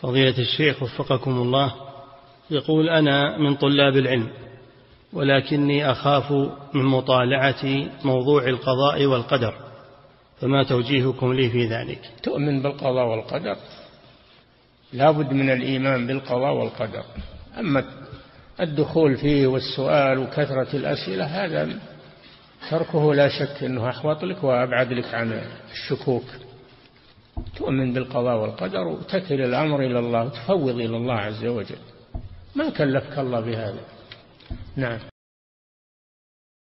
فضيلة الشيخ وفقكم الله يقول أنا من طلاب العلم ولكني أخاف من مطالعة موضوع القضاء والقدر فما توجيهكم لي في ذلك؟ تؤمن بالقضاء والقدر؟ لا بد من الإيمان بالقضاء والقدر. أما الدخول فيه والسؤال وكثرة الأسئلة هذا تركه لا شك أنه أحوط لك وأبعد لك عن الشكوك. تؤمن بالقضاء والقدر وتكل الأمر إلى الله وتفوض إلى الله عز وجل. ما كلفك الله بهذا؟ نعم.